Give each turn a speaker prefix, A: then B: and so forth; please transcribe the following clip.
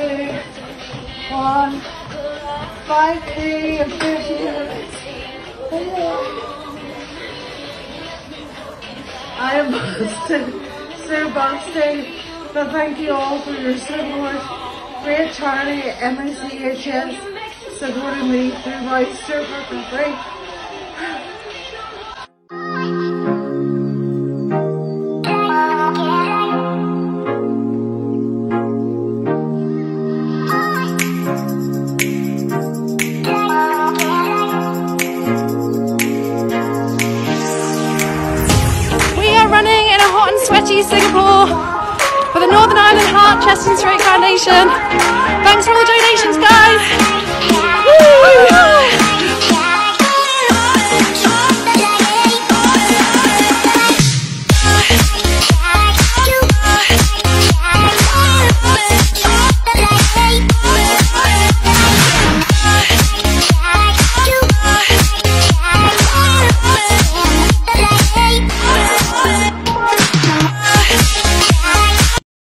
A: two, one, five, three, and I am Boston, so Boston, but thank you all for your support. Great Charlie, MCHS, supporting me through my super
B: break. Singapore for the Northern Ireland Heart Chest and Foundation. Thanks for all the donations, guys.